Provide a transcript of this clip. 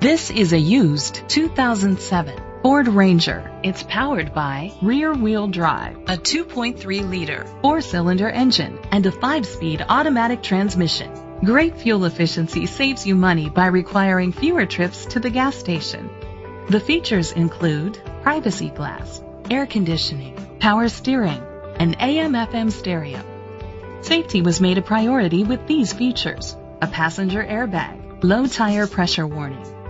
This is a used 2007 Ford Ranger. It's powered by rear wheel drive, a 2.3 liter four cylinder engine, and a five speed automatic transmission. Great fuel efficiency saves you money by requiring fewer trips to the gas station. The features include privacy glass, air conditioning, power steering, and AM FM stereo. Safety was made a priority with these features. A passenger airbag, low tire pressure warning,